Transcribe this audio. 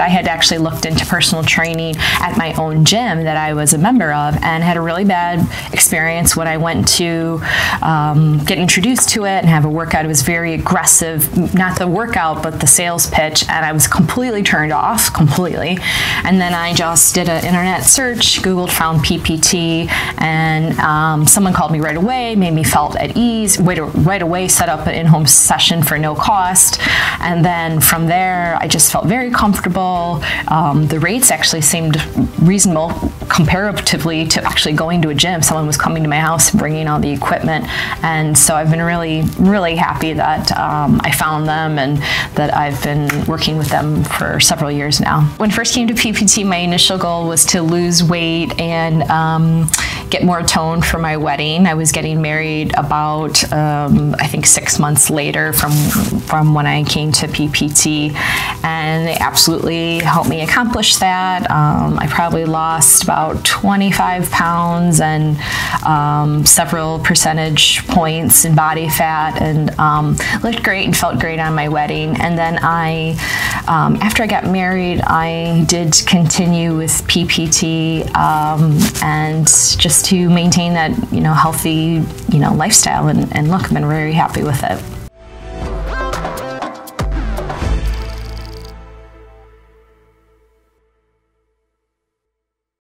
I had actually looked into personal training at my own gym that I was a member of and had a really bad experience when I went to um, get introduced to it and have a workout. It was very aggressive, not the workout, but the sales pitch, and I was completely turned off, completely. And then I just did an internet search, Googled, found PPT, and um, someone called me right away, made me felt at ease, right away set up an in-home session for no cost. And then from there, I just felt very comfortable. Um, the rates actually seemed reasonable comparatively to actually going to a gym. Someone was coming to my house and bringing all the equipment. And so I've been really, really happy that um, I found them and that I've been working with them for several years now. When I first came to PPT, my initial goal was to lose weight and um, get more tone for my wedding. I was getting married about, um, I think, six months later from, from when I came to PPT. And they absolutely helped me accomplish that. Um, I probably lost about 25 pounds and um, several percentage points in body fat and um, looked great and felt great on my wedding. And then I, um, after I got married, I did continue with PPT um, and just to maintain that, you know, healthy, you know, lifestyle and, and look, I've been very happy with it.